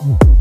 Mm-hmm.